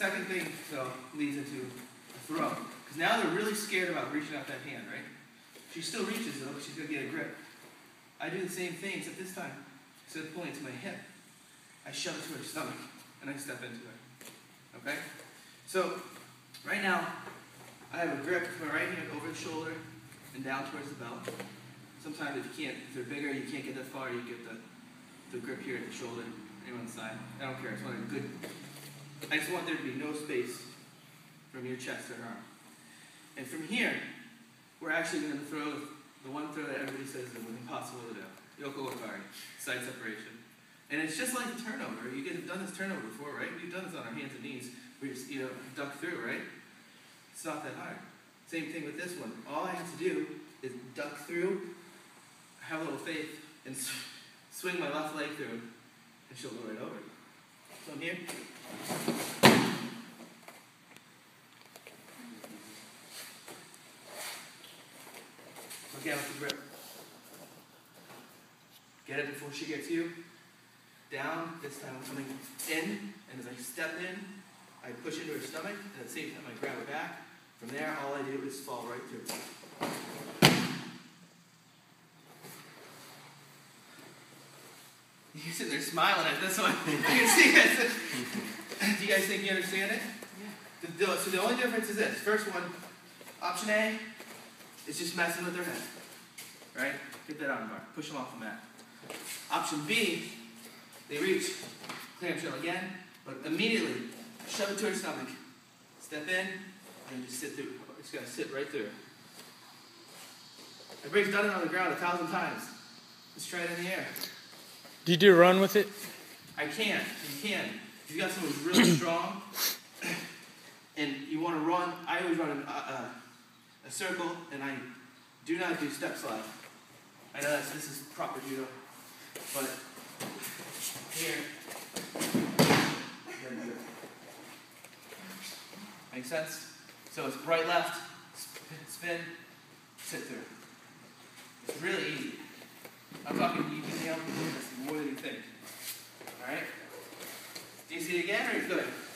Second thing, though, leads into a throw. Because now they're really scared about reaching out that hand, right? She still reaches, though, but she's going to get a grip. I do the same thing, except this time, instead of pulling it to my hip, I shove it to her stomach, and I step into her. Okay? So, right now, I have a grip with my right hand over the shoulder and down towards the belt. Sometimes if you can't, if they're bigger, you can't get that far, you get the, the grip here at the shoulder, anyone side. I don't care, I just want a good, I just want there to be no space from your chest her arm. And from here, we're actually going to throw the one throw that everybody says is impossible to do. Yoko Wakare, side separation. And it's just like a turnover. You guys have done this turnover before, right? We've done this on our hands and knees. We just, you know, duck through, right? It's not that hard. Same thing with this one. All I have to do is duck through, have a little faith, and swing my left leg through, and she'll go right over. So here. With the grip. Get it before she gets you. Down. This time I'm coming in, and as I step in, I push into her stomach, and at the same time I grab her back. From there, all I do is fall right through. You're sitting there smiling at this one. I can see it. Do you guys think you understand it? Yeah. So the only difference is this. First one, option A, is just messing with their head. Right? Get that arm bar. Push them off the mat. Option B, they reach, clamshell again, but immediately shove it to her stomach. Step in, and just sit through. It's got to sit right through. Everybody's done it on the ground a thousand times. Let's try it in the air. Do you do a run with it? I can. You can. If you got someone who's really strong, and you want to run, I always run a, a, uh, uh, a, circle, and I do not do step slide. I know that's, this is proper judo, but here, Make sense? So it's right, left, spin, sit through. It's really easy. I'm talking see you again, or are you good?